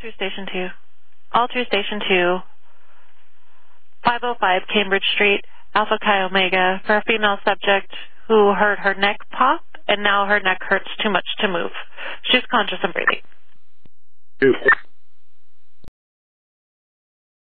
through Station 2. All through Station 2. 505 Cambridge Street, Alpha Chi Omega, for a female subject who heard her neck pop and now her neck hurts too much to move. She's conscious and breathing. Two.